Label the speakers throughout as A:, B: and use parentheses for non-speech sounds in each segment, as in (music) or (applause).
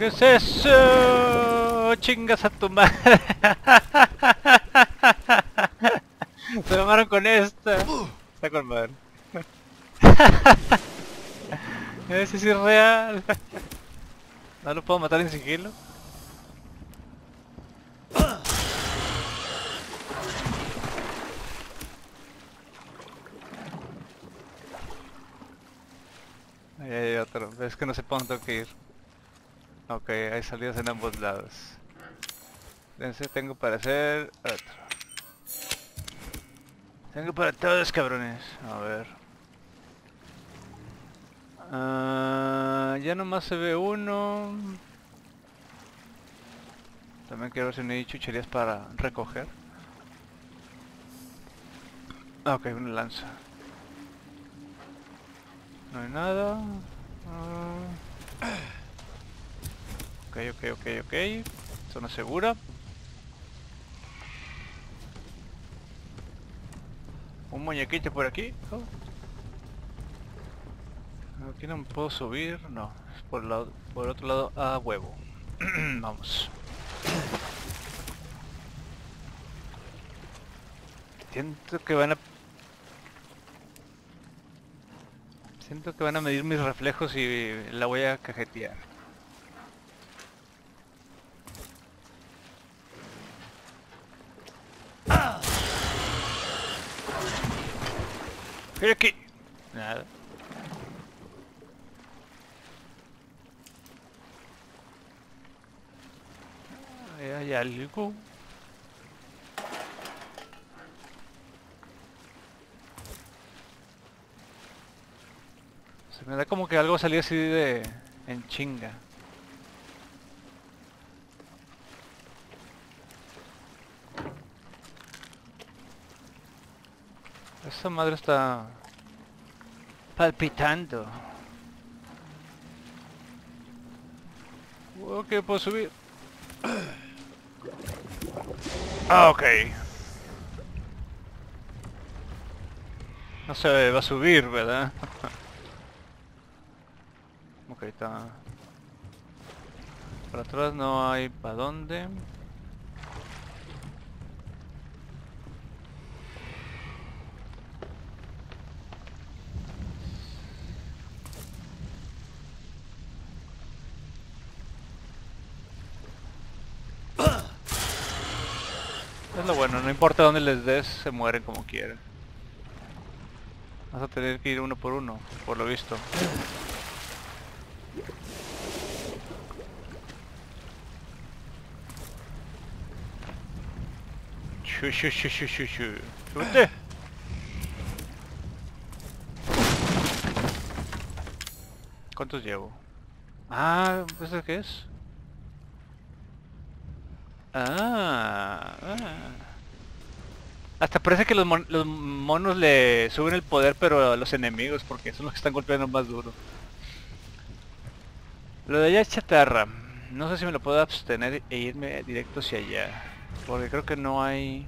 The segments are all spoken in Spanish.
A: ¿Qué es eso? Chingas a tu madre. (laughs) Se mamaron con esta. Está con madre. (laughs) Ese es real. ¿No lo puedo matar en sigilo? Ahí hay otro. Es que no sé para dónde tengo ir. Salidas en ambos lados. Entonces tengo para hacer otro. Tengo para todos, cabrones. A ver. Ah, ya nomás se ve uno. También quiero ver si no hay chucherías para recoger. Ah, ok, una lanza. No hay nada. Ah. Ok, ok, ok, ok. Zona segura. Un muñequito por aquí. Oh. Aquí no me puedo subir. No, es por, lado, por otro lado a huevo. (clears throat) Vamos. Siento que van a... Siento que van a medir mis reflejos y la voy a cajetear. ¿Qué hay aquí? Nada. Hay algo. Se me da como que algo salió así de... en chinga. Esa madre está... palpitando. Ok, puedo subir. Ah, ok. No se va a subir, ¿verdad? ok, está... Para atrás no hay para dónde. Es lo dónde les des, se mueren como quieran. Vas a tener que ir uno por uno, por lo visto. Shu, shu, shu, shu. ¿Cuántos llevo? Ah, ¿eso qué es? Ah, ah. Hasta parece que los, los monos le suben el poder pero a los enemigos porque son los que están golpeando más duro. Lo de allá es chatarra. No sé si me lo puedo abstener e irme directo hacia allá. Porque creo que no hay...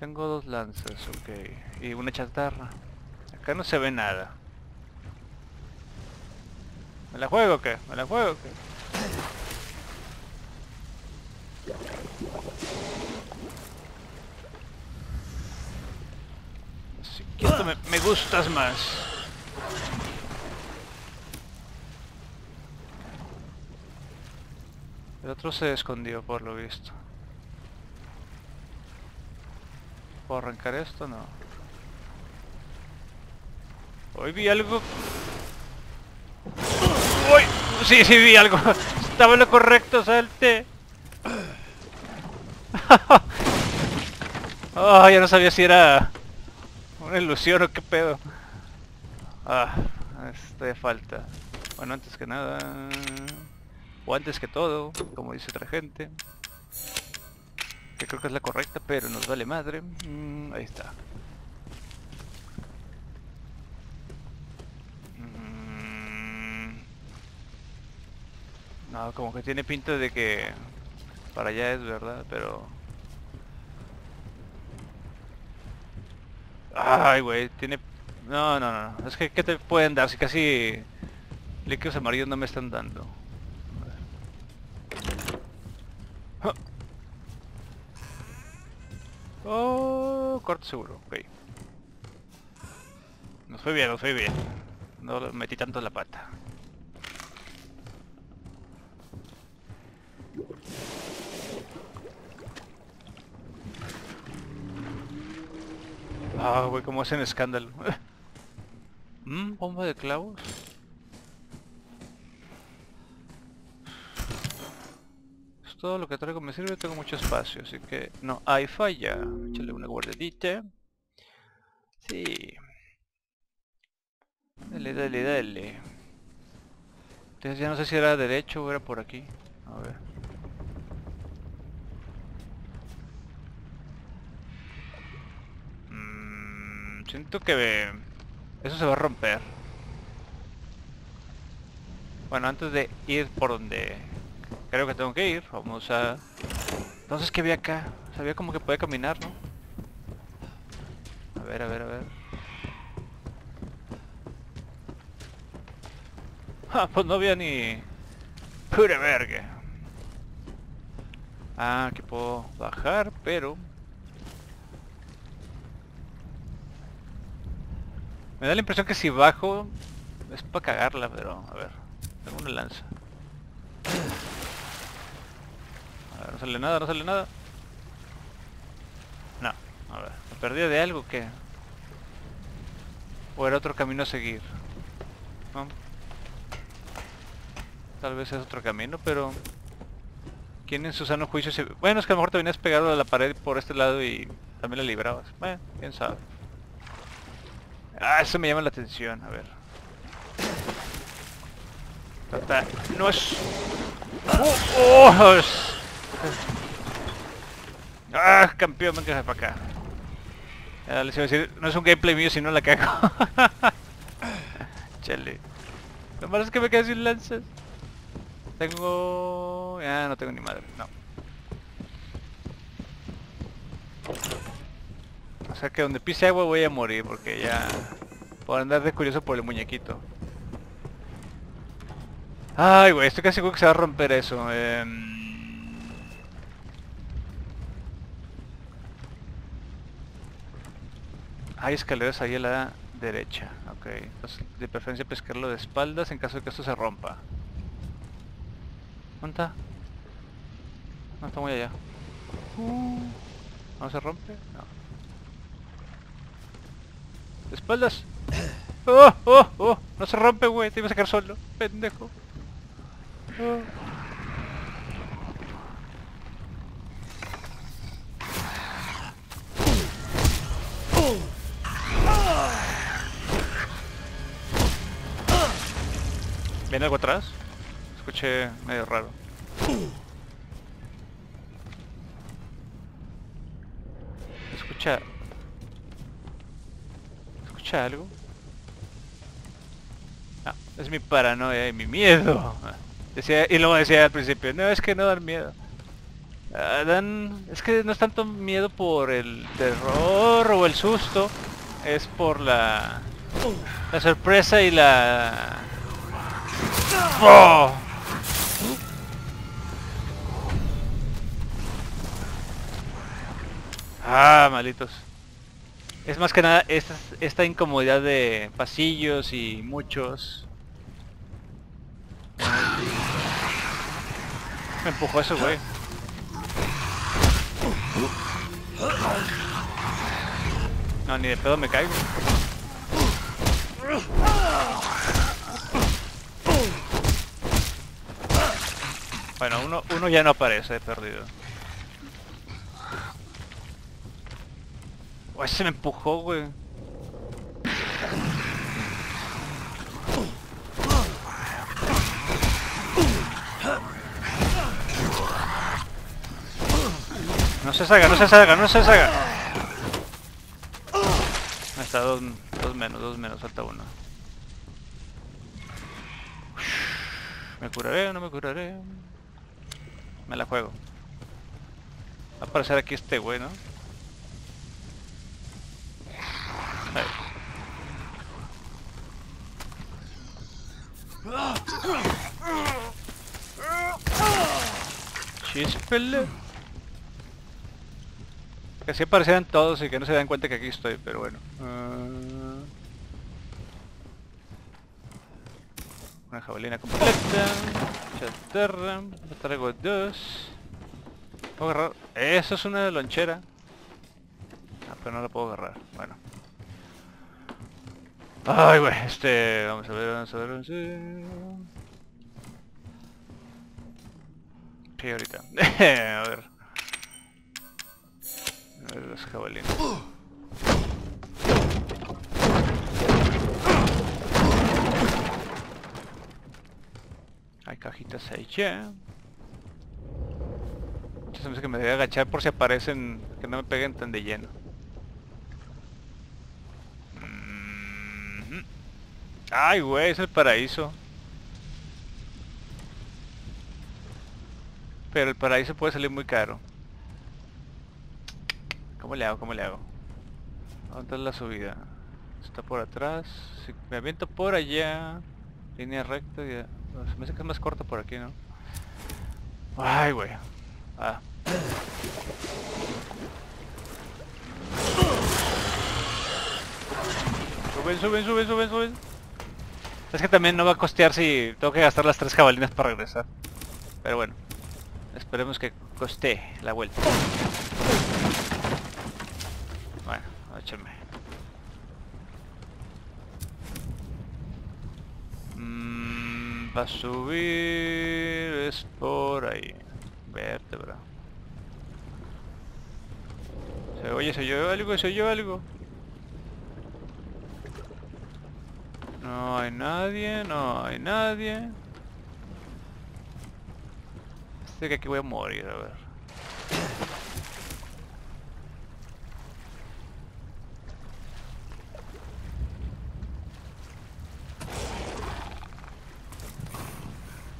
A: Tengo dos lanzas, ok. Y una chatarra. Acá no se ve nada. ¿Me la juego o qué? ¿Me la juego o qué? Así me gustas más. El otro se escondió por lo visto. ¿Puedo arrancar esto? No. Hoy vi algo... ¡Uy! Sí, sí vi algo. (laughs) Estaba en lo correcto, salte. (laughs) Oh, ya no sabía si era una ilusión o qué pedo. Ah, esto de falta. Bueno, antes que nada... O antes que todo, como dice otra gente. Que creo que es la correcta, pero nos vale madre. Mm, ahí está. Mm. No, como que tiene pinta de que para allá es verdad, pero... Ay, güey, tiene... No, no, no. Es que, ¿qué te pueden dar? Si casi líquidos amarillos no me están dando. Ah. Oh, corto seguro, ok. Nos fue bien, nos fue bien. No metí tanto la pata. Ah, güey, cómo hacen escándalo. Mmm, (laughs) bomba de clavos. Todo lo que traigo me sirve, tengo mucho espacio, así que no hay falla. Échale una guardadita. Sí. Dale, dale, dale. Entonces ya no sé si era derecho o era por aquí. A ver. Mm, siento que eso se va a romper. Bueno, antes de ir por donde creo que tengo que ir, vamos a... Entonces, ¿qué había acá? Sabía como que puede caminar, ¿no? A ver, a ver, a ver. (laughs) Ah, pues no había ni... Pure verga. Ah, aquí puedo bajar, pero... Me da la impresión que si bajo es para cagarla, pero a ver. Tengo una lanza. A ver, no sale nada, no sale nada. No, a ver. ¿Me perdí de algo que ¿O era otro camino a seguir? Tal vez es otro camino, pero... ¿Quién en su sano juicio se... Bueno, es que a lo mejor te venías pegado a la pared por este lado y también la librabas. Bueno, quién sabe. Ah, eso me llama la atención, a ver. Tata, no es... ¡Oh! oh es... ¡Ah, campeón! Me para acá. Ya les iba a decir, no es un gameplay mío si no la cago. (laughs) Chale. Lo malo es que me quedé sin lanzas. Tengo... Ya no tengo ni madre, no. Sea que donde pise agua voy a morir porque ya... Por andar de curioso por el muñequito. Ay, güey, estoy casi seguro que se va a romper eso. Eh... Hay escaleras ahí a la derecha. Ok, entonces de preferencia pescarlo de espaldas en caso de que esto se rompa. ¿Dónde está? No, está muy allá. ¿No se rompe? No. ¡De espaldas! ¡Oh, oh, oh! No se rompe, güey. Te iba a sacar solo. Pendejo. ¿Viene algo atrás? Escuché medio raro. Escucha... ¿Escucha algo? Es mi paranoia y mi miedo. Decía, y luego decía al principio, no, es que no dan miedo. Ah, dan, es que no es tanto miedo por el terror o el susto, es por la, la sorpresa y la ¡Oh! Ah, malitos. Es más que nada esta, incomodidad de pasillos y muchos. Me empujó eso, güey. No, ni de pedo me caigo. Bueno, uno, uno ya no aparece, he perdido. Oh, ese me empujó, güey. No se salga, no se salga, no se salga. Está dos, dos menos, dos menos, falta uno. ¿Me curaré o no me curaré? Me la juego. Va a aparecer aquí este güey, ¿no? Chispele. Que así aparecieran todos y que no se dan cuenta que aquí estoy, pero bueno. Ah. Una jabalina completa. Chatarra. Traigo dos. ¿Puedo agarrar? Eso es una lonchera. Ah, pero no la puedo agarrar. Bueno. Ay, güey, este... Vamos a ver, vamos a ver, vamos a ver... Sí, ahorita. (laughs) a ver. A ver los jabalines. Hay cajitas ahí ya. Se me que me debe agachar por si aparecen, que no me peguen tan de lleno. Ay, güey, es el paraíso. Pero el paraíso puede salir muy caro. ¿Cómo le hago? ¿Cómo le hago? ¿Dónde está la subida? Está por atrás. Si me aviento por allá. Línea recta. Ya. Me hace que es más corto por aquí, ¿no? Ay, güey. Ah. Suben, suben, suben, suben, suben. Es que también no va a costear si tengo que gastar las tres jabalinas para regresar. Pero bueno. Esperemos que coste la vuelta. Bueno, échame. Mm, va a subir... es por ahí. Vértebra. Se oye, se oyó algo, se oyó algo. No hay nadie, no hay nadie. Sé que aquí voy a morir, a ver.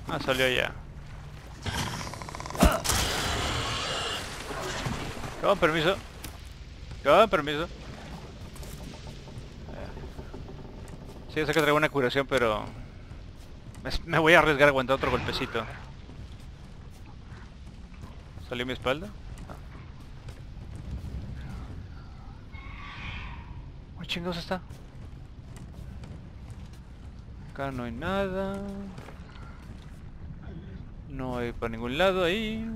A: Ah, salió ya. Con permiso. Con permiso. Sí, sé que traigo una curación, pero... Me voy a arriesgar a aguantar otro golpecito. ¿Salió mi espalda? Ah. chingados está? Acá no hay nada. No hay para ningún lado ahí.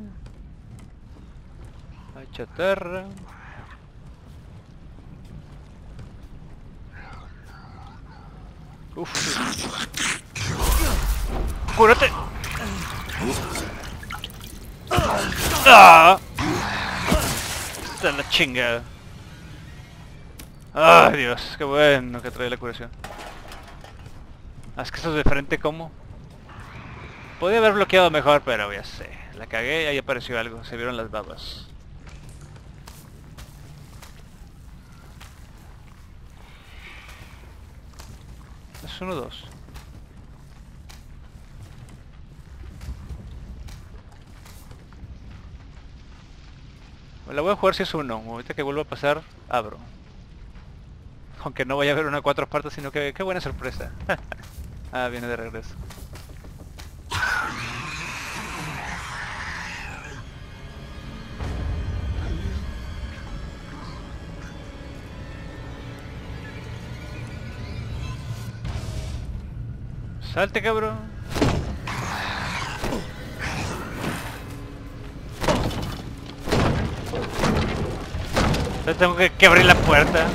A: Hay chatarra. Uf. ¡Cúrate! ¡Ah! Está la chingada. ¡Ay, Dios! ¡Qué bueno que trae la curación! Ah, es que de frente, ¿cómo? Podría haber bloqueado mejor, pero ya sé. La cagué y ahí apareció algo. Se vieron las babas. Es uno dos. La voy a jugar si es uno. Ahorita que vuelva a pasar, abro. Aunque no vaya a haber una cuatro partes, sino que qué buena sorpresa. (laughs) ah, viene de regreso. Salte, cabrón. tengo que, que abrir la puerta.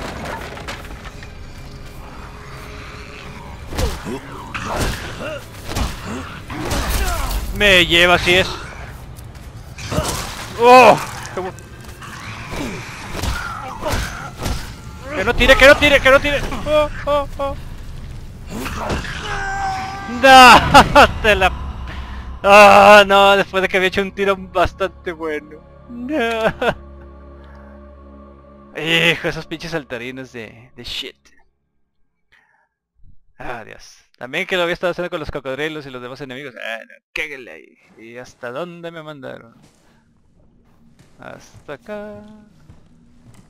A: Me lleva así es. ¡Oh! Que no tire, que no tire, que no tire. ¡Oh, oh, oh! (laughs) ¡No! (laughs) Te la... ¡Ah! no, después de que había hecho un tiro bastante bueno. No. (laughs) Hijo, esos pinches saltarines de, de shit. Ah, Dios. También que lo había estado haciendo con los cocodrilos y los demás enemigos. Ah, no, ahí. ¿Y hasta dónde me mandaron? Hasta acá.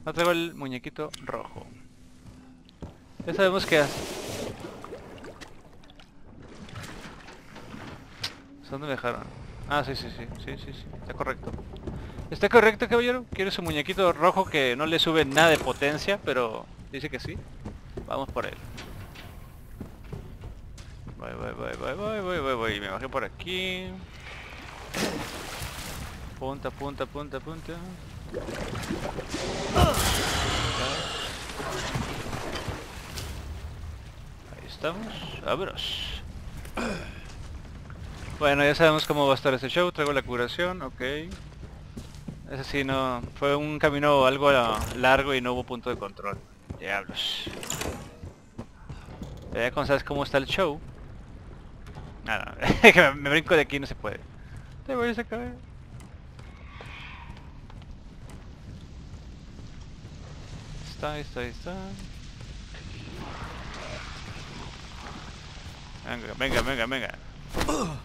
A: No traigo el muñequito rojo. Ya sabemos qué hace. ¿Dónde me dejaron? Ah, sí, sí, sí, sí, sí, sí, está correcto. Está correcto, caballero. Quiere su muñequito rojo que no le sube nada de potencia, pero dice que sí. Vamos por él. Voy, voy, voy, voy, voy, voy, voy, voy. Me bajé por aquí. Punta, punta, punta, punta. Ahí estamos. Abros. Bueno, ya sabemos cómo va a estar este show. Traigo la curación, ok. Ese sí no... Fue un camino algo largo y no hubo punto de control. Diablos. Ya cuando sabes cómo está el show. Nada, (laughs) no, me brinco de aquí no se puede. Te voy a sacar. Está, está, está. Venga, venga, venga, venga.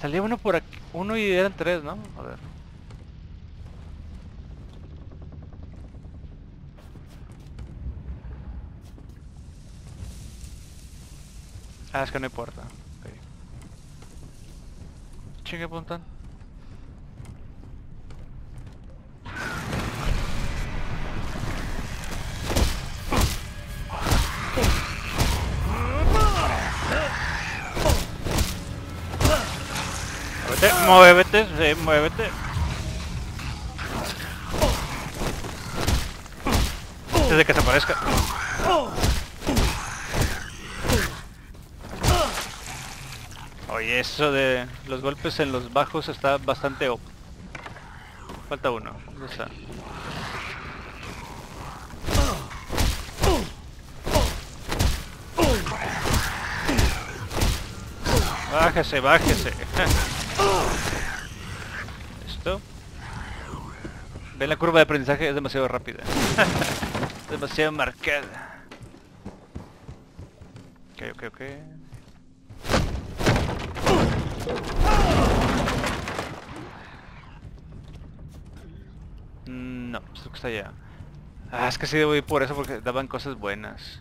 A: Salía uno por aquí, uno y eran tres, ¿no? A ver. Ah, es que no importa. Okay. Chingue puntan. Muévete, sí, muévete. Desde que se aparezca. Oye, eso de los golpes en los bajos está bastante op. Falta uno. ¿Dónde está? Bájese, bájese. (laughs) Esto. Ve la curva de aprendizaje, es demasiado rápida. (laughs) demasiado marcada. Ok, ok, ok. No, esto que está allá. Ah, es que sí debo ir por eso porque daban cosas buenas.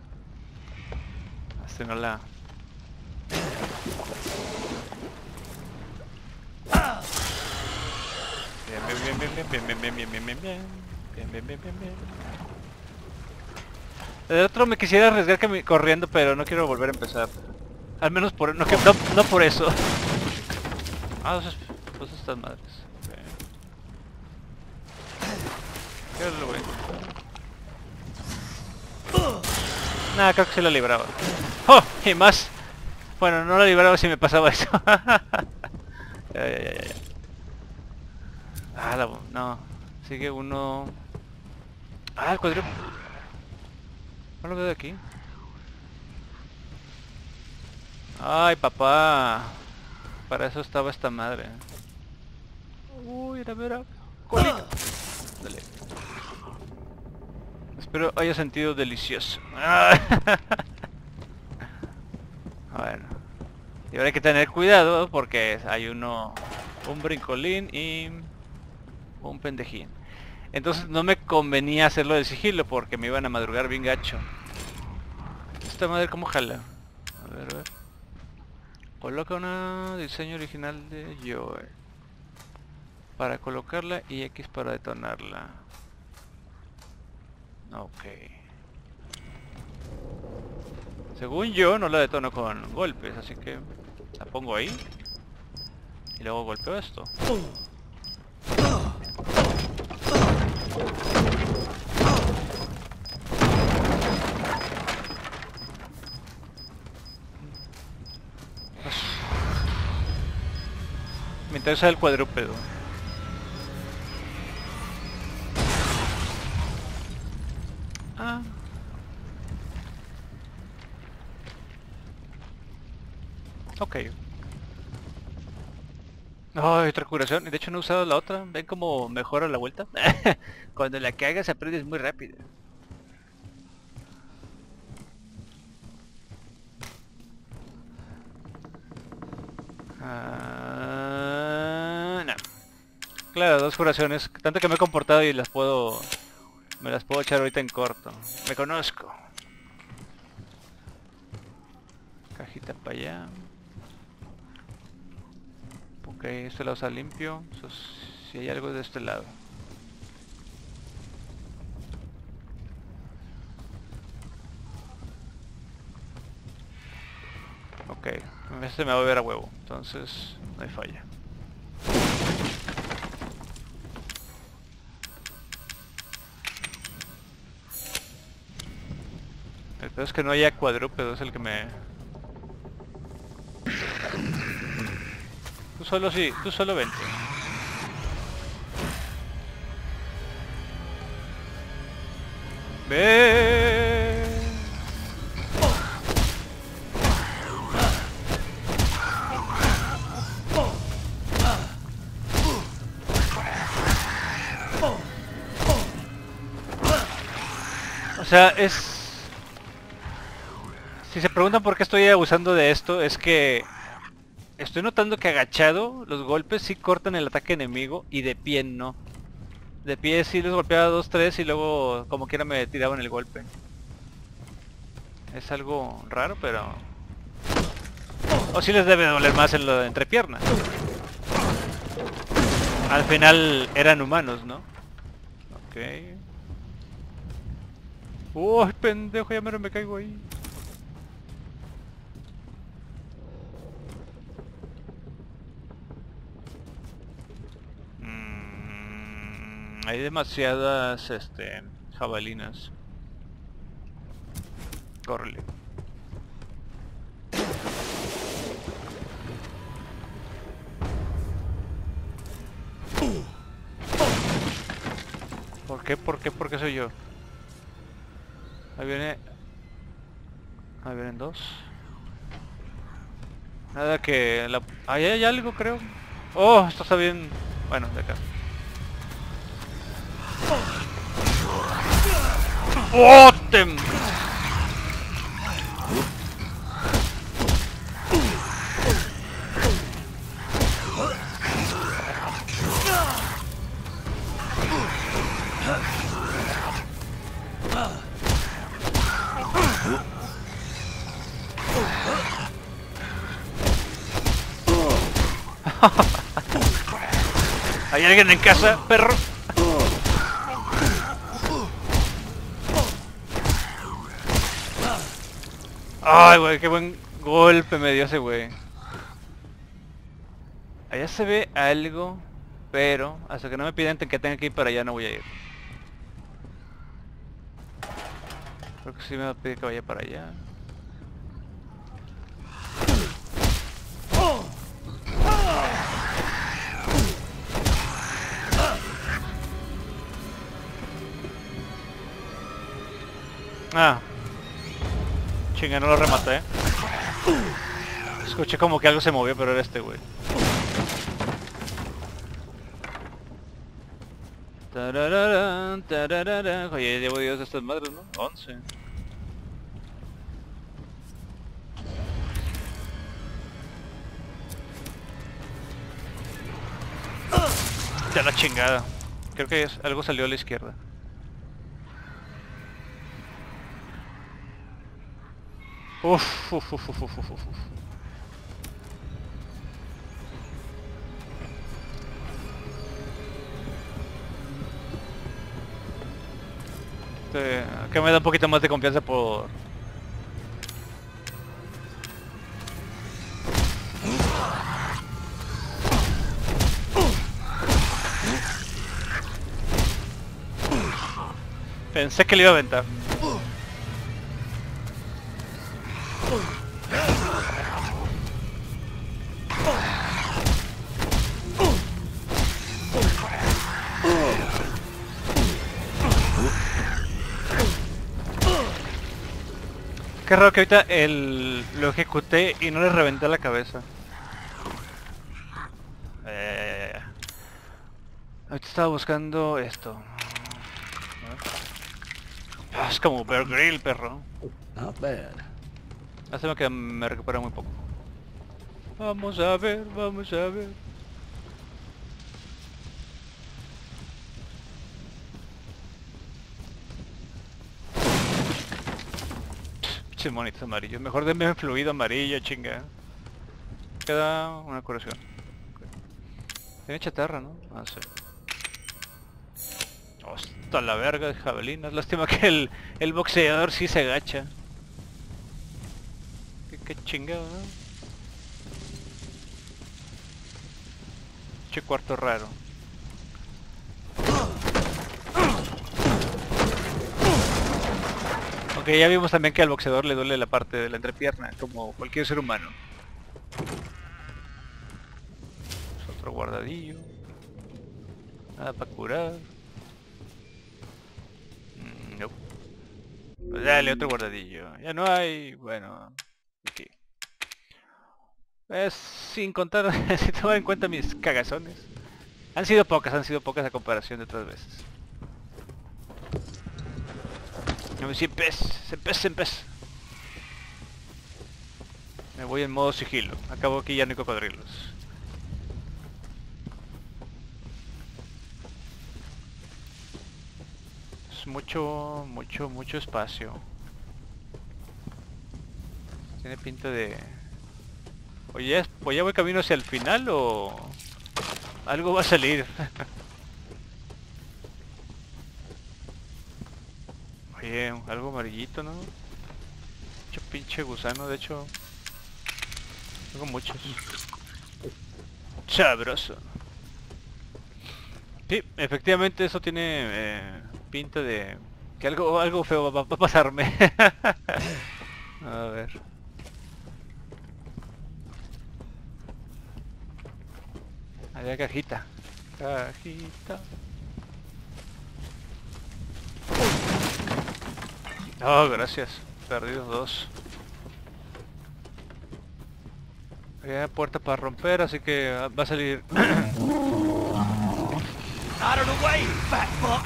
A: Hasta no la... Bien, bien, bien, bien, bien, bien, bien, bien, bien, bien, bien, bien, bien, bien, bien. El otro me quisiera arriesgar que me corriendo, pero no quiero volver a empezar. Al menos por no, no, no por eso. Ah, dos, dos estas madres. ¿Qué lo voy a Nada, creo que se la libraba. ¡Oh! Y más. Bueno, no la libraba si me pasaba eso. (laughs) ya, ya, ya. Ah, la... no. Sigue uno... Ah, el cuadrito. No lo veo de aquí. Ay, papá. Para eso estaba esta madre. Uy, era ver colita. Dale. Espero haya sentido delicioso. (laughs) bueno. Y ahora hay que tener cuidado porque hay uno... Un brincolín y un pendejín. Entonces no me convenía hacerlo de sigilo porque me iban a madrugar bien gacho. Esta madre cómo jala. A ver, a ver. Coloca un diseño original de Joe. Para colocarla y X para detonarla. Ok. Según yo no la detono con golpes, así que la pongo ahí. Y luego golpeo esto. Me interesa el cuadrúpedo. Ah. Ok. Ay, otra curación. De hecho no he usado la otra. ¿Ven cómo mejora la vuelta? (laughs) Cuando la cagas aprendes muy rápido. Ah, no. Claro, dos curaciones. Tanto que me he comportado y las puedo... Me las puedo echar ahorita en corto. Me conozco. Cajita para allá. Ok, este lado está limpio. So, si hay algo de este lado. Ok, este me va a ver a huevo, entonces no hay falla. El peor es que no haya cuadrúpedo, es el que me... Tú solo sí, tú solo vente. Ve. O sea, es... Si se preguntan por qué estoy abusando de esto, es que estoy notando que agachado los golpes sí cortan el ataque enemigo y de pie no. De pie sí les golpeaba dos, tres y luego como quiera me tiraban el golpe. Es algo raro, pero... O si les debe doler más en lo de entrepierna. Al final eran humanos, ¿no? Ok. Uy, pendejo, ya me caigo ahí. Mm, hay demasiadas, este, jabalinas. Córrele. ¿Por qué? ¿Por qué? ¿Por qué soy yo? Ahí viene... Ahí vienen dos. Nada que... Ahí hay algo creo. Oh, está bien... Bueno, de acá. Tem... (laughs) ¿Hay alguien en casa, perro? Ay, güey, qué buen golpe me dio ese güey. Allá se ve algo, pero hasta que no me piden que tenga que ir para allá no voy a ir. Creo que sí me va a pedir que vaya para allá. Ah. Chinga, no lo rematé. Escuché como que algo se movió, pero era este, güey. Oye, llevo 10 de estas madres, ¿no? 11. Ya la chingada. Creo que algo salió a la izquierda. Uf, uf, uf, uf, uf. Este, que me da un poquito más de confianza por... Pensé que le iba a aventar. Raro que ahorita el... lo ejecuté y no le reventé la cabeza. Eh, ahorita estaba buscando esto. Ah, Es como Bear Grill, perro.
B: Not bad.
A: Hace que me recupera muy poco. Vamos a ver, vamos a ver. Pinches monitos amarillos. Mejor denme fluido amarillo, chinga. Queda una curación. Tiene chatarra, ¿no? Ah, sí. Hasta la verga de jabalinas. Lástima que el, el boxeador sí se agacha. Qué, qué chingado, ¿no? Che cuarto raro. Ok, ya vimos también que al boxeador le duele la parte de la entrepierna, como cualquier ser humano. Otro guardadillo. Nada para curar. Mm, no. Pues dale, otro guardadillo. Ya no hay... Bueno... Aquí. Es sin contar, (laughs) si tomar en cuenta mis cagazones. Han sido pocas, han sido pocas a comparación de otras veces. 100 pes, 100 pes, 100 pes. Me voy en modo sigilo. Acabo aquí ya no hay cocodrilos. Es mucho, mucho, mucho espacio. Tiene pinta de... Oye, ¿pues ya voy camino hacia el final o...? Algo va a salir. (laughs) Oye, algo amarillito, ¿no? Mucho pinche gusano, de hecho. Tengo muchos. Sabroso. Sí, efectivamente eso tiene eh, pinta de que algo algo feo va, a pasarme. (laughs) a ver. Había cajita. Cajita. Oh, gracias. Perdidos dos. Había puerta para romper, así que va a salir. (coughs)
B: Out of the way, fat fuck!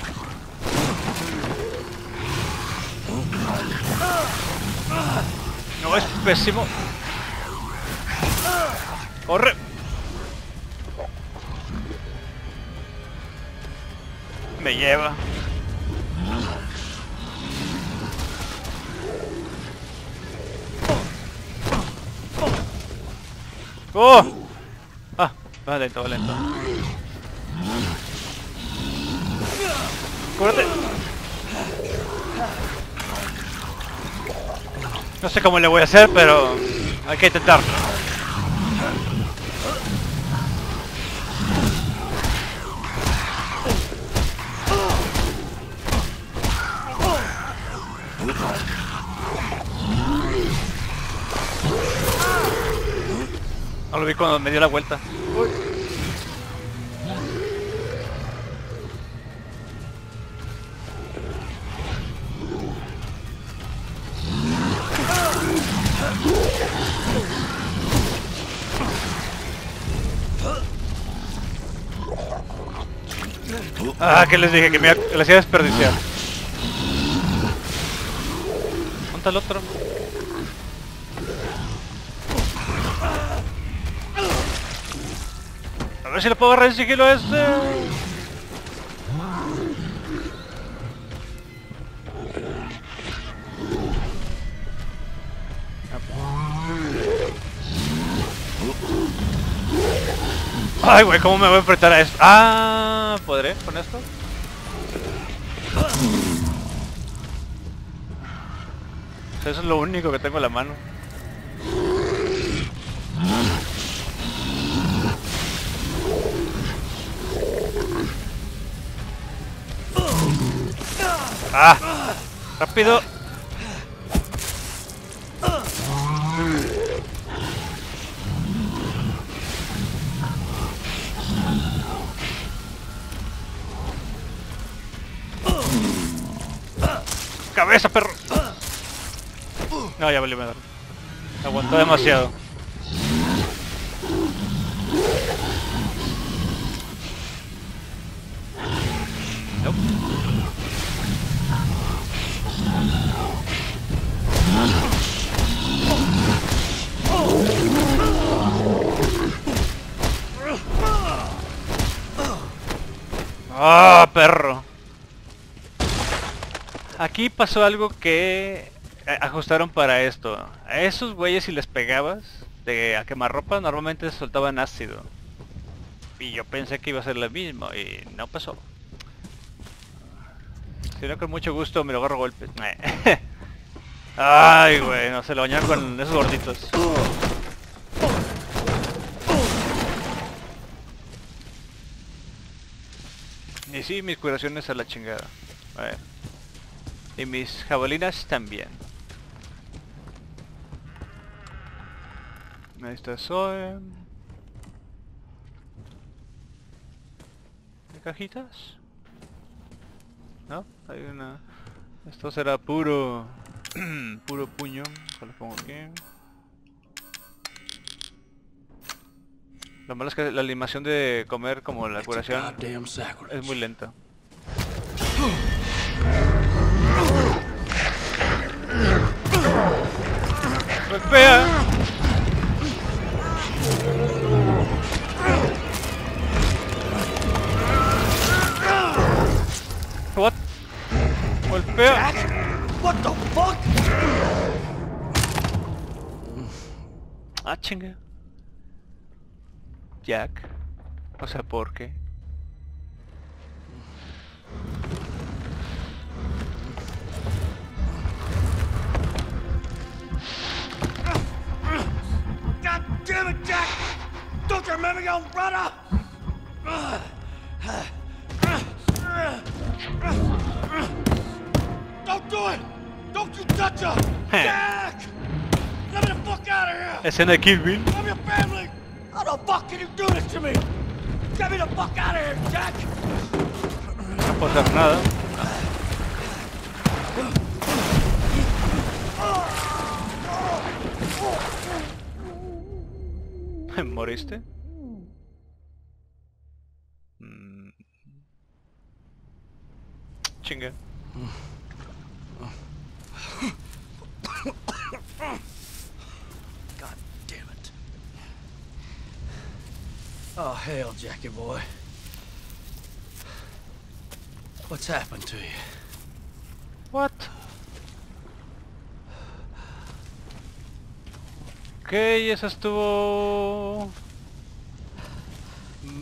A: no, es pésimo. ¡Corre! Me lleva. ¡Oh! Ah, va lento, va lento. ¡Cúrate! No sé cómo le voy a hacer, pero hay que intentarlo. Cuando me dio la vuelta. Ah, que les dije que me que iba a desperdiciar. ¿Dónde está el otro? A ver si le puedo agarrar el sigilo a este. Ay, güey, ¿cómo me voy a enfrentar a esto? Ah, ¿podré con esto? Eso es lo único que tengo en la mano. ¡Ah! ¡Rápido! ¡Cabeza, perro! No, ya valió me Aguantó demasiado. Nope. ¡Ah, perro! Aquí pasó algo que eh, ajustaron para esto. A esos güeyes si les pegabas de a quemarropa normalmente soltaban ácido. Y yo pensé que iba a ser lo mismo y no pasó. Si no, con mucho gusto me lo agarro golpes. (laughs) Ay, güey, no se lo bañaron con esos gorditos. Y sí, mis curaciones a la chingada. A ver. Y mis jabalinas también. Ahí está Zoe. ¿Hay cajitas? ¿No? Hay una... Esto será puro... (clears throat) puro puño. Lo pongo aquí. Lo malo es que la animación de comer como la curación es muy lenta. ¡Golpea! Chinga. Jack. O sea, ¿por qué?
C: God damn it, Jack! Don't you remember your brother? Don't do it! Don't you touch her! Jack!
A: Escena de Kill Bill.
C: I'm your family! How the fuck can you do this to me? Get me the fuck out of here, Jack!
A: No puedo hacer nada. (laughs) ¿Moriste? Mm. Chinga.
C: God damn it. Oh, hell, Jackie boy. What's happened to you?
A: What? Ok, eso estuvo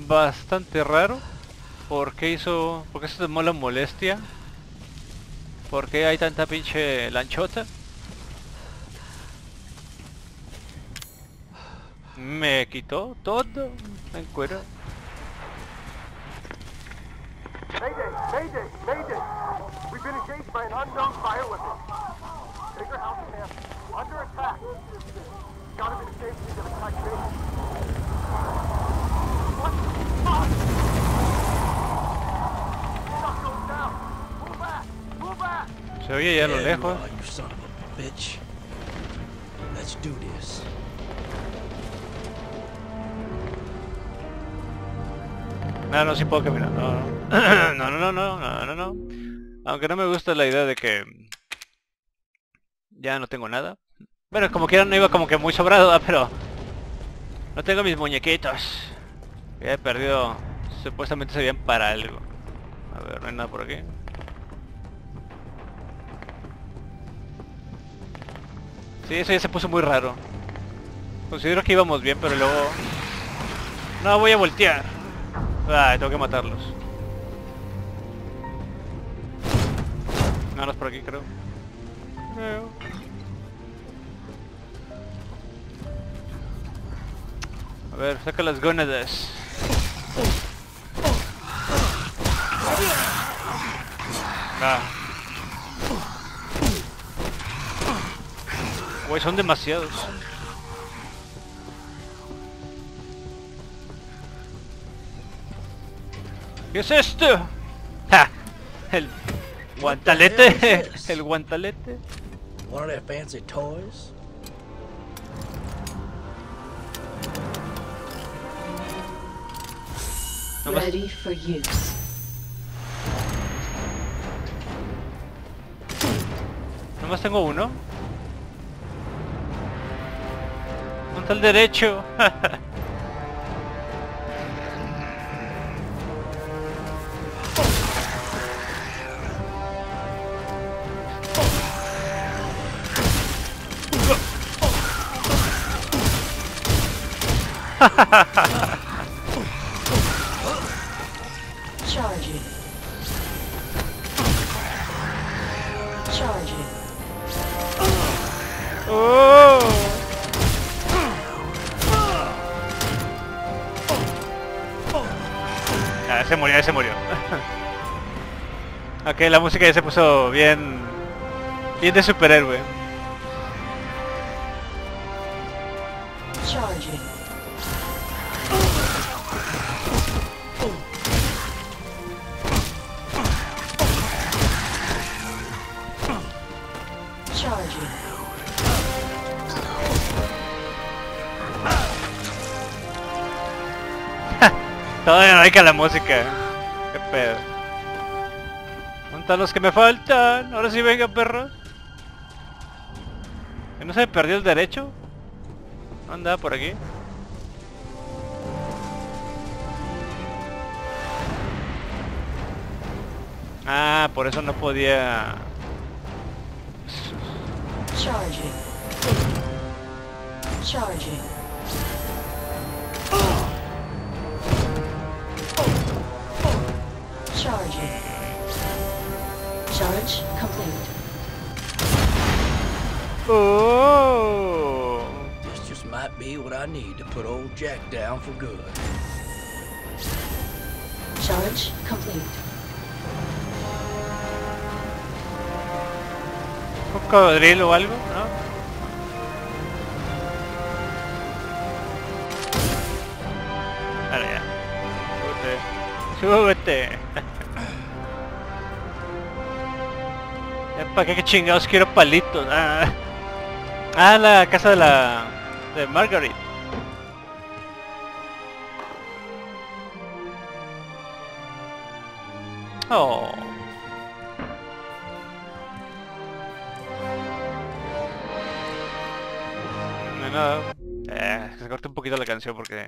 A: bastante raro. ¿Por qué hizo? ¿Por qué se tomó la molestia? ¿Por qué hay tanta pinche lanchota? Me quitó todo en cuero.
D: Mayday! Mayday! Mayday! We've been engaged by an unknown fire weapon. Bigger house camp. Under attack. Gotta be the attack base. What the fuck? Not going down. Pull back! Pull back!
A: Se oye ya a lo lejos.
C: son of a bitch. Let's do this.
A: No, no, sí puedo caminar. No, (clears throat) no, no, no, no, no, no, no. Aunque no me gusta la idea de que ya no tengo nada. Bueno, como quiera no iba como que muy sobrado, pero no tengo mis muñequitos. Que he perdido. Supuestamente serían para algo. A ver, no hay nada por aquí. Sí, eso ya se puso muy raro. Considero que íbamos bien, pero luego... No, voy a voltear. Ah, tengo que matarlos. No, no es por aquí, creo. Creo. A ver, saca las gónadas. Ah. Güey, son demasiados. ¿Qué es esto? ¡Ja! El guantalete. El guantalete.
C: One of their fancy toys?
E: Ready for use.
A: Nomás tengo uno. Un tal derecho. (laughs)
E: Charging. Charging.
A: ¡Oh! Ah, se murió, se murió. ok, la música ya se puso bien... Bien de superhéroe. Todavía no hay la música. Qué pedo. ¿Dónde están los que me faltan? Ahora sí venga, perros. ¿Que no se me perdió el derecho? Anda, por aquí. Ah, por eso no podía...
E: Charging. Charging. Charging. Charge complete.
A: Oh.
C: This just might be what I need to put old Jack down for good.
E: Charge complete.
A: ¿Un cocodrilo o algo? ¿No? Vale, ya. Súbete. Súbete. ¿Para qué, qué chingados quiero palitos? Ah. ah, la casa de la... de Margaret. Oh. No nada. Eh, se corte un poquito la canción porque...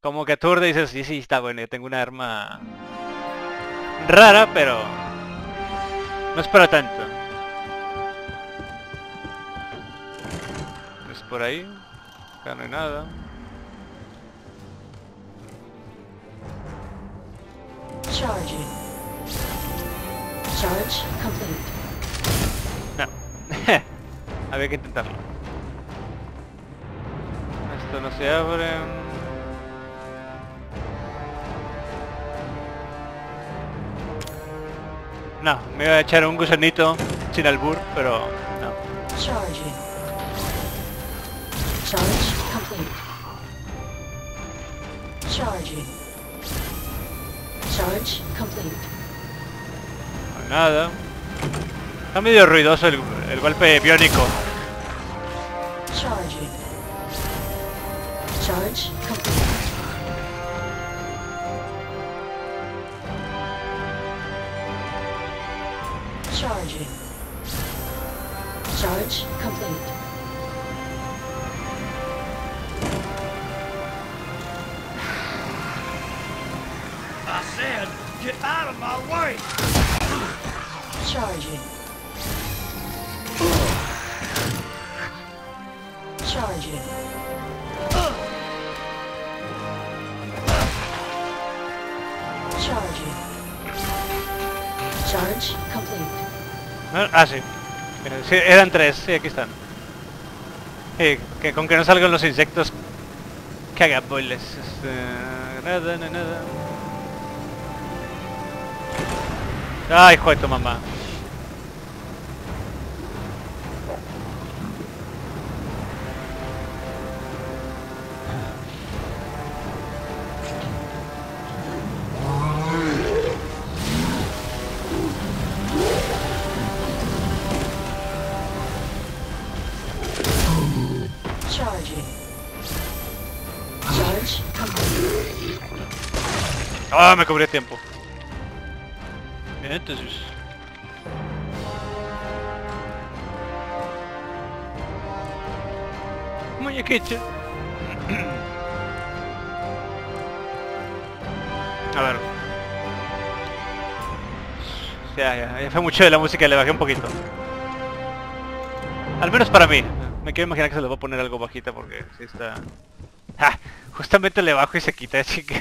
A: Como que aturde y dices, sí, sí, está bueno, yo tengo una arma... Rara, pero... No es para tanto. Es por ahí. Acá no hay nada.
E: Charging. Charge complete.
A: No. (laughs) Había que intentarlo. Esto no se abre. No, me iba a echar un gusanito sin albur, pero no.
E: Charging. Charge complete. Charging. Charge complete.
A: No hay nada. Está medio ruidoso el, el golpe biónico.
E: Charging. Charge complete. Charge complete.
B: I said, get out of my way!
E: Charging. Charging. Charging. Charge complete.
A: ¿No? Ah, Eran tres, sí, aquí están. Sí, que con que no salgan los insectos cagaboles. Este, nada, nada. Ay, hijo de tu mamá. Ah, me cobré tiempo. Bien, entonces. Muñequito. A ver. Ya, ya, ya fue mucho de la música, le bajé un poquito. Al menos para mí. Me quiero imaginar que se le va a poner algo bajita porque si está... ¡Ja! Justamente le bajo y se quita, chica.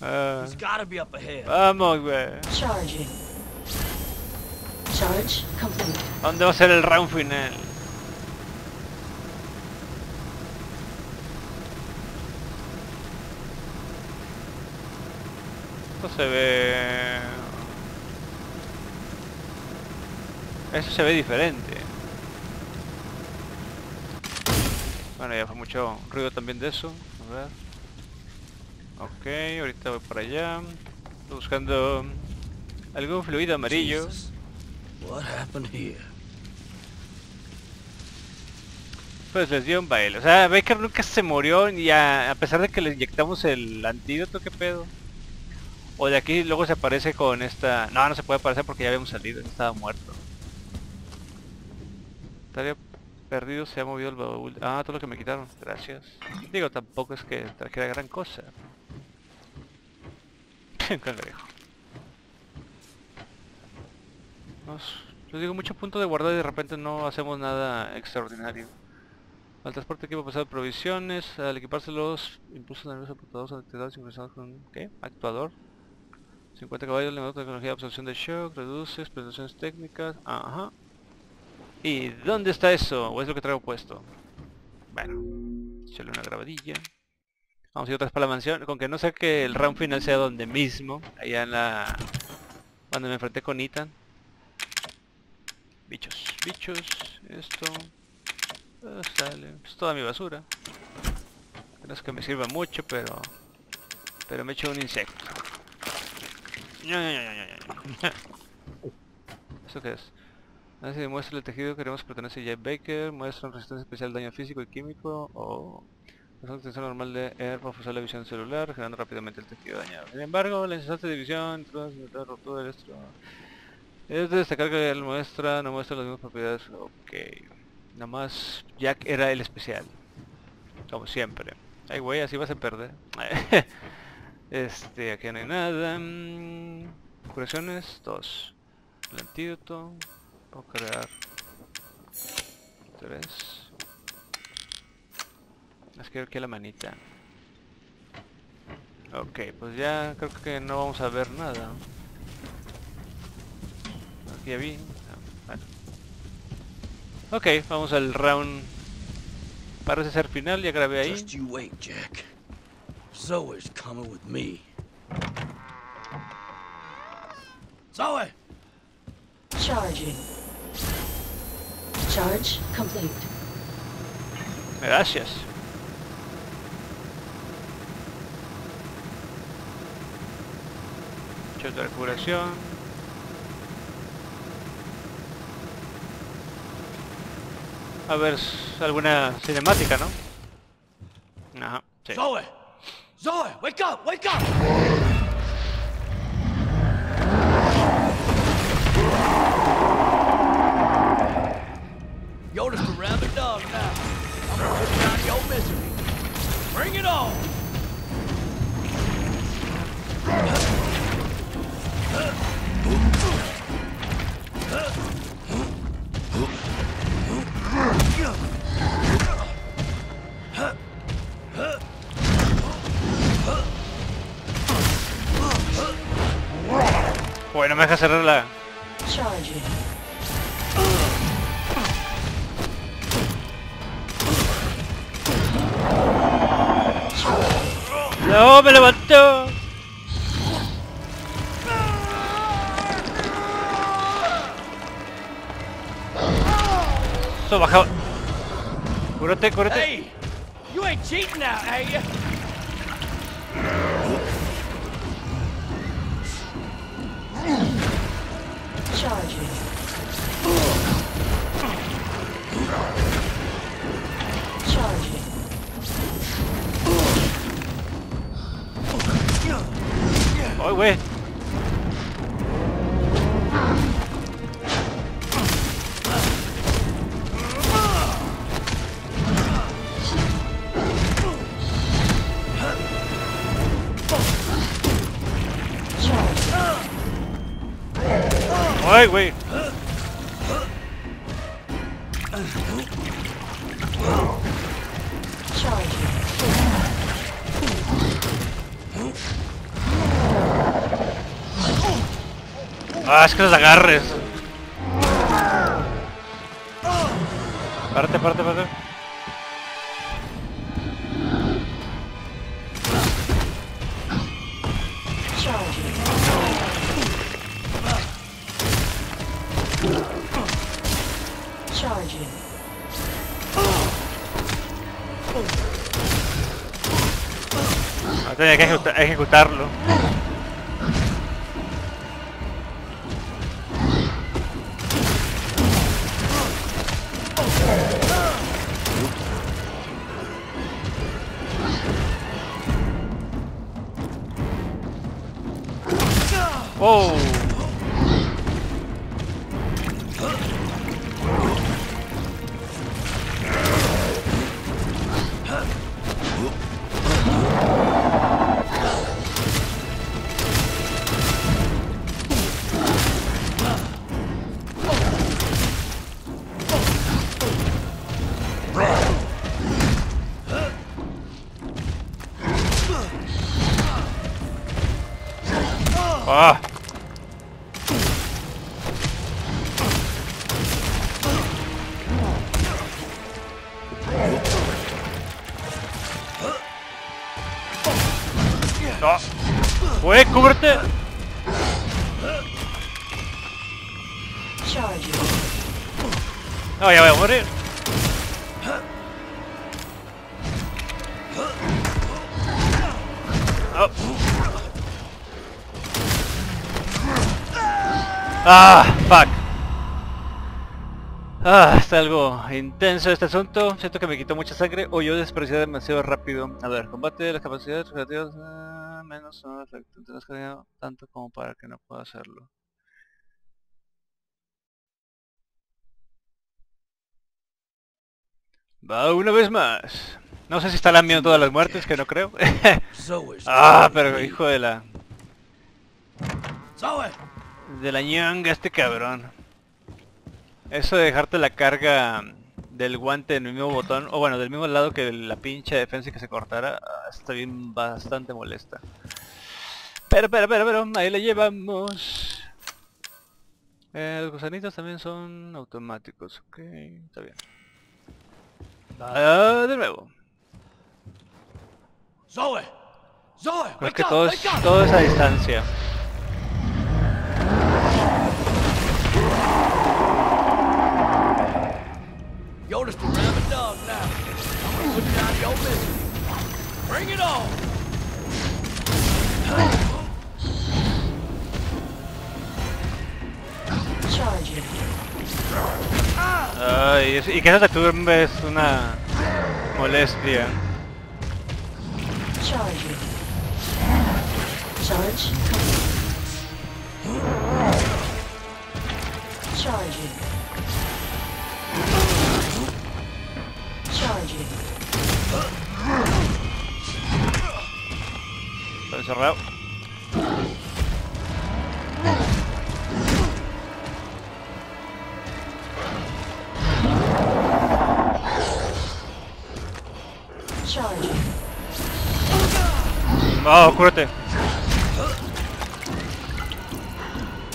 A: Ah,
C: He's gotta be up ahead.
A: vamos, güey.
E: Charging. Charge complete.
A: ¿Dónde va a ser el round final? Esto se ve... Eso se ve diferente. Bueno, ya fue mucho ruido también de eso. A ver. Ok, ahorita voy para allá. Estoy buscando algún fluido amarillo.
C: Jesus. What happened here?
A: Pues les dio un baile. O sea, Baker nunca se murió y a, a pesar de que le inyectamos el antídoto, ¿qué pedo? O de aquí luego se aparece con esta... No, no se puede aparecer porque ya habíamos salido, ya estaba muerto. Estaría perdido, se ha movido el baúl. Ah, todo lo que me quitaron, gracias. Digo, tampoco es que trajera gran cosa. (laughs) Cangrejo. Nos- les digo, mucho punto de guardar y de repente no hacemos nada extraordinario. Al transporte equipo pasado provisiones, al equiparse los impulsos nerviosos apuntados activados sincronizados con ¿qué? Actuador. 50 caballos, elevador de tecnología de absorción de shock, reduces, prestaciones técnicas, ajá. ¿Y dónde está eso? ¿O es lo que traigo puesto? Bueno, échale una grabadilla. Vamos a ir otra vez para la mansión, con que no sé que el round final sea donde mismo, allá en la... Cuando me enfrenté con Ethan. Bichos, bichos, esto... Ah, sale, es toda mi basura. No es que me sirva mucho, pero... Pero me echo un insecto. (laughs) ¿Eso qué es? A ver si demuestra el tejido que queremos que pertenece a Jeff Baker, muestra una resistencia especial al daño físico y químico, o... Es una normal de Air para forzar la visión celular, generando rápidamente el tejido dañado. Sin embargo, la incesante división, la rotura del estro... Es de destacar que él muestra, no muestra las mismas propiedades. Ok. Nada más Jack era el especial. Como siempre. Ay güey, así vas a perder. (laughs) este, aquí no hay nada. Mm, Curaciones, dos. El antídoto. Puedo crear. Tres. Es que aquí la manita. Ok, pues ya creo que no vamos a ver nada. Aquí ya vi. Ah, bueno. Ok, vamos al round. Parece ser final, ya grabé ahí.
C: Just you wait, Jack. Zoe's coming with me. Zoe!
E: Charging. Charge complete.
A: Gracias. Shot de curación. A ver, alguna cinemática, ¿no? Ajá, sí.
C: Zoe! Zoe, wake up! Wake up!
A: Bueno, me deja cerrar la... ¡No, me levantó! Eso baja... Cúrate, cúrate. ¡Ay, güey!
E: Charging.
A: ¡Ay, Ah, es que los agarres. Párate.
E: Charging. Charging.
A: Ah, tenía que ejecuta- ejecutarlo. Güey, cúbrete. No, ya voy a morir. Oh. Ah, fuck. Ah, está algo intenso este asunto. Siento que me quitó mucha sangre o yo desperdicié demasiado rápido. A ver, combate las capacidades relativas menos son no tanto como para que no pueda hacerlo. Va una vez más. No sé si está lamiendo todas las muertes, que no creo. (laughs) Ah, pero hijo de la... De la ñanga este cabrón. Eso de dejarte la carga del guante en el mismo botón, o bueno, del mismo lado que la pinche defensa y que se cortara, ah, está bien bastante molesta. Pero, pero, pero, pero, ahí la llevamos. Eh, los gusanitos también son automáticos, ok, está bien. Ah, de nuevo.
C: Zoe! Zoe!
A: Creo que todo es, todo es a distancia.
C: You're just a rabid dog now. I'm gonna put down your misery. Bring it on!
A: Ay, y que no se tumbe es una molestia. Está encerrado.
E: Charging.
A: Oh, cúrate.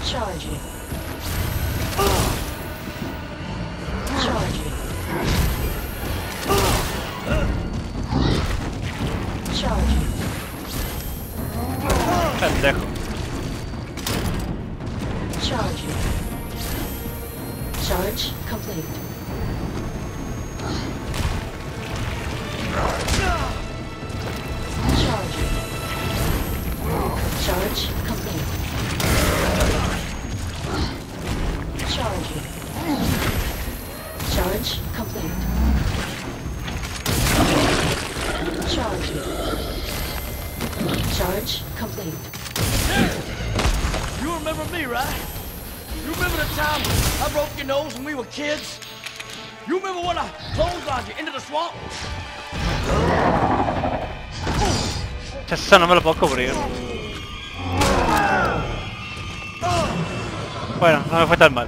E: Charging. Charging. Charging.
A: Pendejo.
E: Charging.
A: Eso no me lo puedo cubrir. Bueno, no me fue tan mal.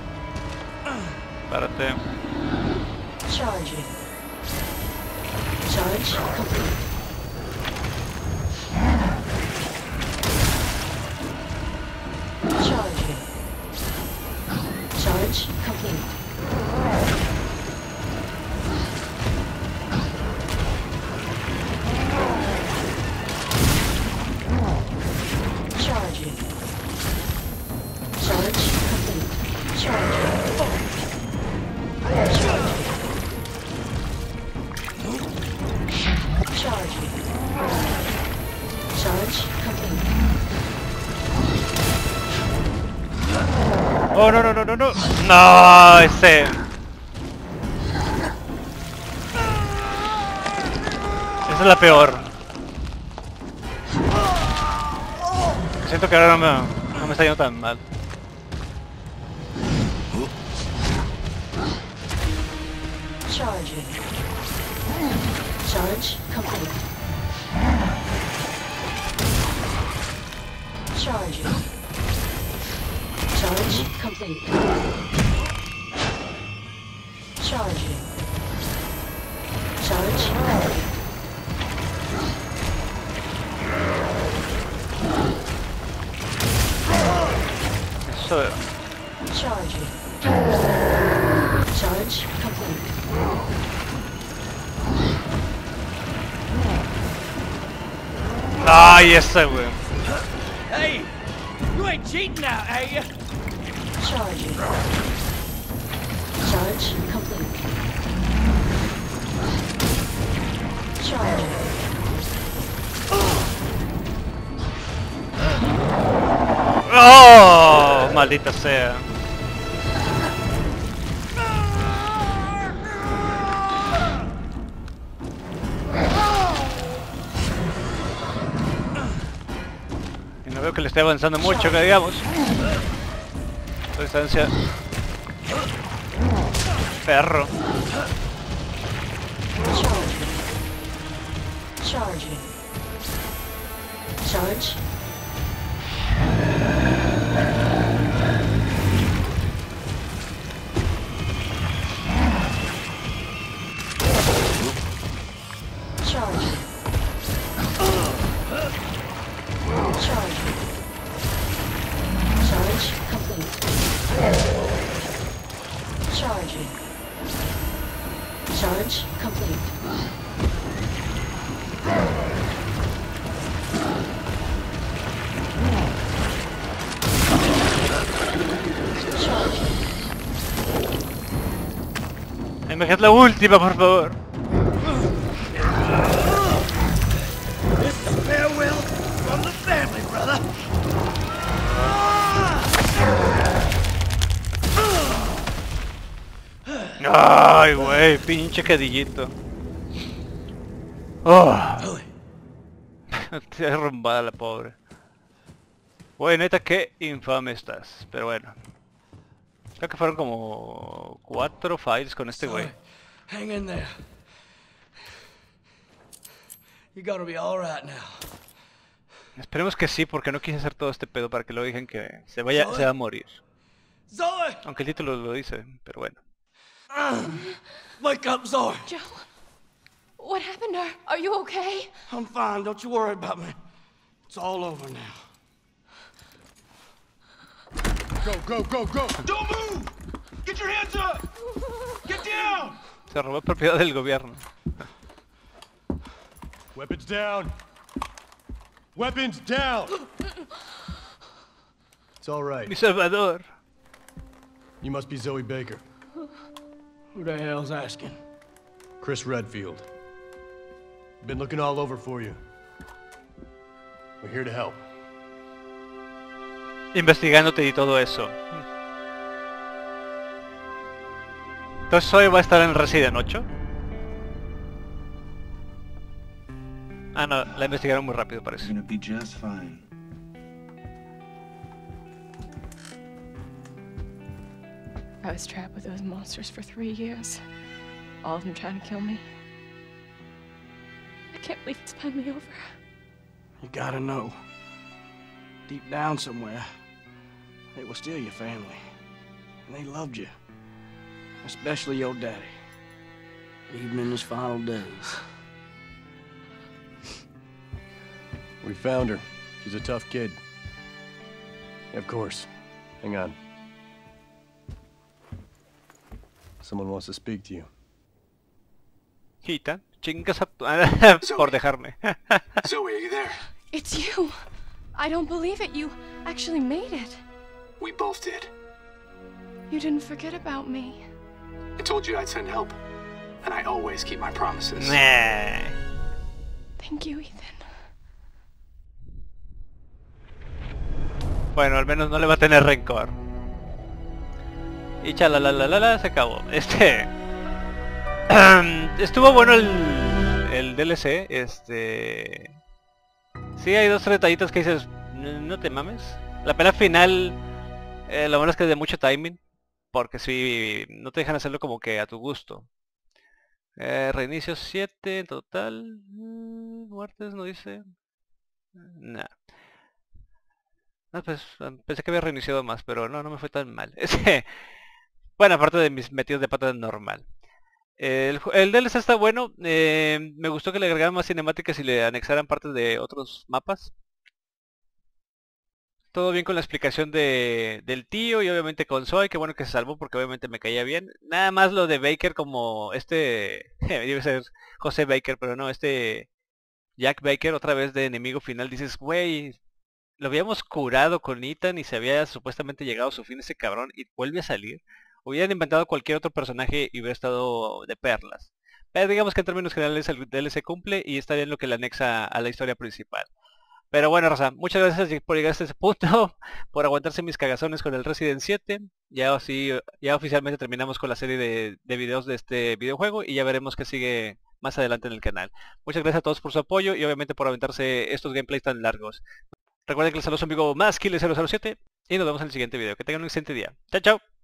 A: Párate.
E: Charging. Charge.
A: No, ese. Esa es la peor. Siento que ahora no me, no me está yendo tan mal.
E: Charging. Charge complete. Charging. Charge complete.
A: Ay, ese, güey.
C: Hey, you ain't cheating now, are you?
E: Charging. Charge complete. Charging.
A: ¡Oh! Maldita sea. No veo que le esté avanzando mucho, que digamos. Su distancia. Perro.
E: Charging. Charge.
A: Imagínate la última, por favor. Ay, güey, pinche cadillito. Oh. (laughs) Te derrumbada la pobre. Güey, neta, qué infame estás. Pero bueno. Creo que fueron como cuatro files con este güey.
C: Hang in there. You're gonna be all right now.
A: Esperemos que sí, porque no quise hacer todo este pedo para que lo digan que se vaya, se va a morir.
C: Zoe!
A: Aunque el título lo dice, pero bueno.
C: Wake up, Zoe!
F: Joe, what happened? Are, are you okay?
C: I'm fine, don't you worry about me. It's all over now.
B: Go, go, go, go! Don't move! Get your hands up! Get down!
A: Se robó propiedad del gobierno.
B: Weapons down! Weapons down!
G: It's all right.
A: Mi salvador.
G: You must be Zoe Baker.
C: Who the hell's asking?
G: Chris Redfield. Been looking all over for you. We're here to help.
A: Investigándote y todo eso. Entonces hoy va a estar en Resident 8. Ah, no, la investigaron muy rápido parece.
H: gonna be just fine.
F: I was trapped with those monsters for three years. All of them trying to kill me. I can't believe it's finally over.
C: You gotta know. Deep down somewhere, they were still your family. And they loved you. Especially your daddy. Even in his final days.
G: We found her. She's a tough kid. Of course. Hang on. Someone wants to speak to you.
A: Ethan, chingas a tu... (laughs) por dejarme. (laughs)
I: Zoe, are you there?
F: It's you! I don't believe it. You actually made it.
I: We both did.
F: You didn't forget about me.
I: I told you I'd send help. And I always keep my promises.
A: Nah.
F: Thank you, Ethan.
A: Bueno, al menos no le va a tener rencor. Y la se acabó. Este... (clears throat) Estuvo bueno el, el DLC, este... Sí, hay dos detallitos que dices, no te mames. La pena final, eh, lo bueno es que es de mucho timing, porque si no te dejan hacerlo como que a tu gusto. Eh, reinicio 7 en total. Mm, muertes no dice. Nah. No, pues pensé que había reiniciado más, pero no, no me fue tan mal. (laughs) bueno, aparte de mis metidos de pata normal. El, el DLC está bueno. Eh, me gustó que le agregaran más cinemáticas y le anexaran partes de otros mapas. Todo bien con la explicación de, del tío y obviamente con Zoe, que bueno que se salvó porque obviamente me caía bien. Nada más lo de Baker como este, (laughs) debe ser José Baker, pero no, este Jack Baker otra vez de enemigo final. Dices, güey, lo habíamos curado con Ethan y se había supuestamente llegado a su fin ese cabrón y vuelve a salir. Hubieran inventado cualquier otro personaje y hubiera estado de perlas. Pero digamos que en términos generales el DLC cumple y está bien lo que le anexa a la historia principal. Pero bueno, Rosa, muchas gracias por llegar hasta ese punto, (laughs) por aguantarse mis cagazones con el Resident 7. Ya así, ya oficialmente terminamos con la serie de, de videos de este videojuego y ya veremos qué sigue más adelante en el canal. Muchas gracias a todos por su apoyo y obviamente por aventarse estos gameplays tan largos. Recuerden que les saludo a su amigo más 007 y nos vemos en el siguiente video. Que tengan un excelente día. Chao, chao.